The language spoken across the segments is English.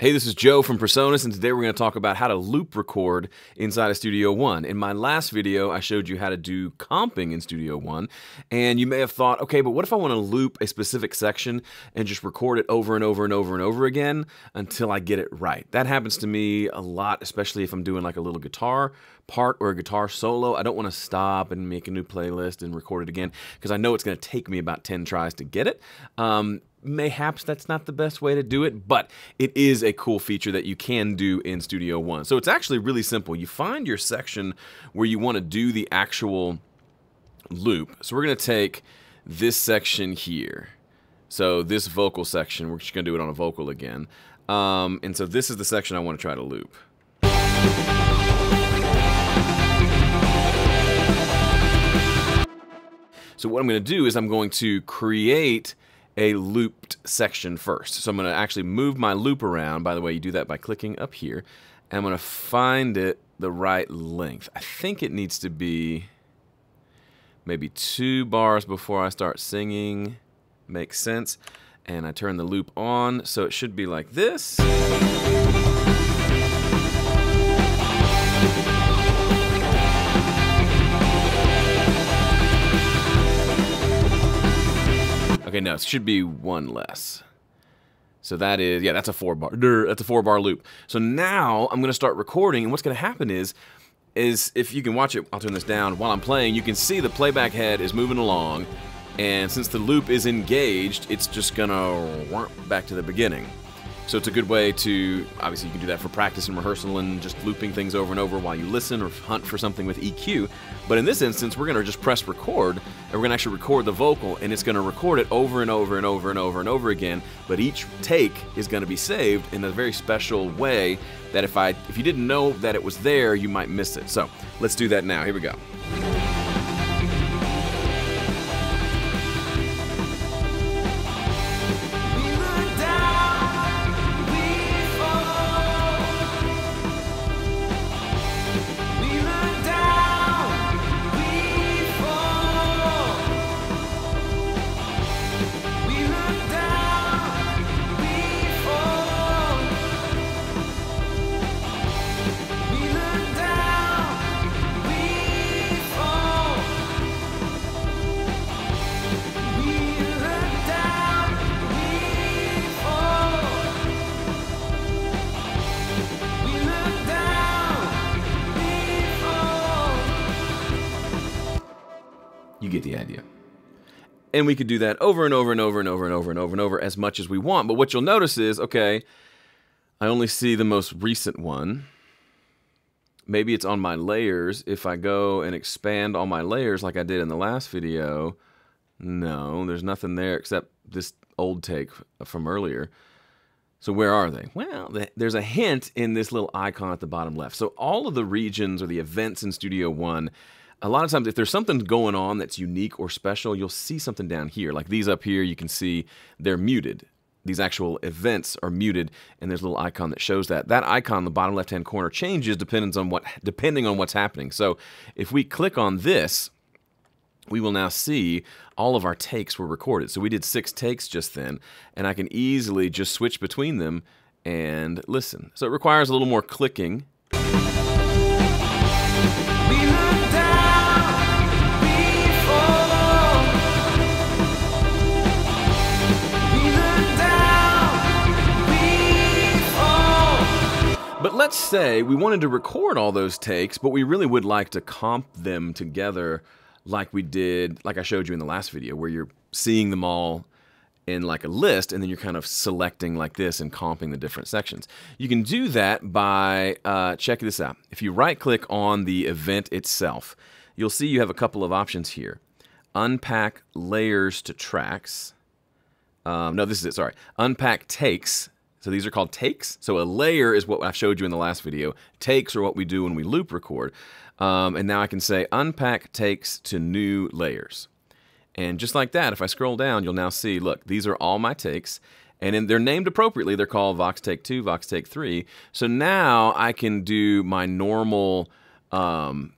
Hey, this is Joe from PreSonus, and today we're going to talk about how to loop record inside of Studio One. In my last video, I showed you how to do comping in Studio One, and you may have thought, okay, but what if I want to loop a specific section and just record it over and over and over and over again until I get it right? That happens to me a lot, especially if I'm doing like a little guitar part or a guitar solo. I don't want to stop and make a new playlist and record it again because I know it's going to take me about 10 tries to get it. Um, mayhaps that's not the best way to do it, but it is a cool feature that you can do in Studio One. So it's actually really simple. You find your section where you want to do the actual loop. So we're going to take this section here. So this vocal section, we're just going to do it on a vocal again. Um, and so this is the section I want to try to loop. So what I'm going to do is I'm going to create a looped section first. So I'm going to actually move my loop around. By the way, you do that by clicking up here. And I'm going to find it the right length. I think it needs to be maybe two bars before I start singing. Makes sense. And I turn the loop on, so it should be like this. Okay, no, it should be one less. So that is, yeah, that's a four bar, that's a four bar loop. So now I'm gonna start recording and what's gonna happen is, is if you can watch it, I'll turn this down, while I'm playing, you can see the playback head is moving along and since the loop is engaged, it's just gonna back to the beginning. So it's a good way to, obviously you can do that for practice and rehearsal and just looping things over and over while you listen or hunt for something with EQ. But in this instance, we're gonna just press record and we're gonna actually record the vocal and it's gonna record it over and over and over and over and over again. But each take is gonna be saved in a very special way that if I, if you didn't know that it was there, you might miss it. So let's do that now. Here we go. You get the idea. And we could do that over and over and over and over and over and over and over as much as we want. But what you'll notice is, okay, I only see the most recent one. Maybe it's on my layers. If I go and expand all my layers like I did in the last video, no, there's nothing there except this old take from earlier. So where are they? Well, there's a hint in this little icon at the bottom left. So all of the regions or the events in Studio One a lot of times if there's something going on that's unique or special, you'll see something down here. Like these up here, you can see they're muted. These actual events are muted, and there's a little icon that shows that. That icon the bottom left-hand corner changes depending on what depending on what's happening. So if we click on this, we will now see all of our takes were recorded. So we did six takes just then, and I can easily just switch between them and listen. So it requires a little more clicking let's say we wanted to record all those takes, but we really would like to comp them together like we did, like I showed you in the last video, where you're seeing them all in like a list and then you're kind of selecting like this and comping the different sections. You can do that by, uh, check this out. If you right click on the event itself, you'll see you have a couple of options here. Unpack layers to tracks. Um, no, this is it, sorry. Unpack takes so these are called takes. So a layer is what I showed you in the last video. Takes are what we do when we loop record. Um, and now I can say unpack takes to new layers. And just like that, if I scroll down, you'll now see, look, these are all my takes. And in, they're named appropriately. They're called Vox Take 2, Vox Take 3. So now I can do my normal um,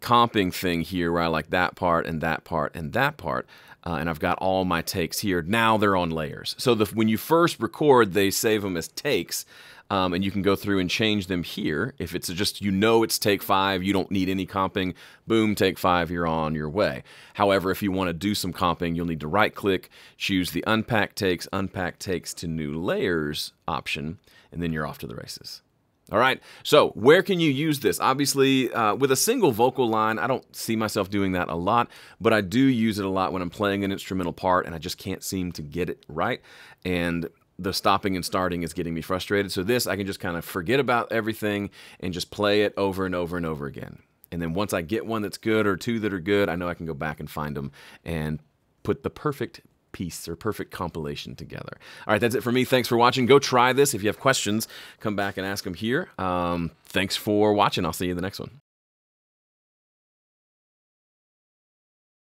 comping thing here where I like that part and that part and that part. Uh, and I've got all my takes here. Now they're on layers. So the, when you first record, they save them as takes. Um, and you can go through and change them here. If it's just, you know, it's take five, you don't need any comping, boom, take five, you're on your way. However, if you want to do some comping, you'll need to right click, choose the unpack takes, unpack takes to new layers option, and then you're off to the races. All right, so where can you use this? Obviously, uh, with a single vocal line, I don't see myself doing that a lot, but I do use it a lot when I'm playing an instrumental part and I just can't seem to get it right. And the stopping and starting is getting me frustrated. So this, I can just kind of forget about everything and just play it over and over and over again. And then once I get one that's good or two that are good, I know I can go back and find them and put the perfect piece or perfect compilation together. All right, that's it for me. Thanks for watching. Go try this. If you have questions, come back and ask them here. Um, thanks for watching. I'll see you in the next one.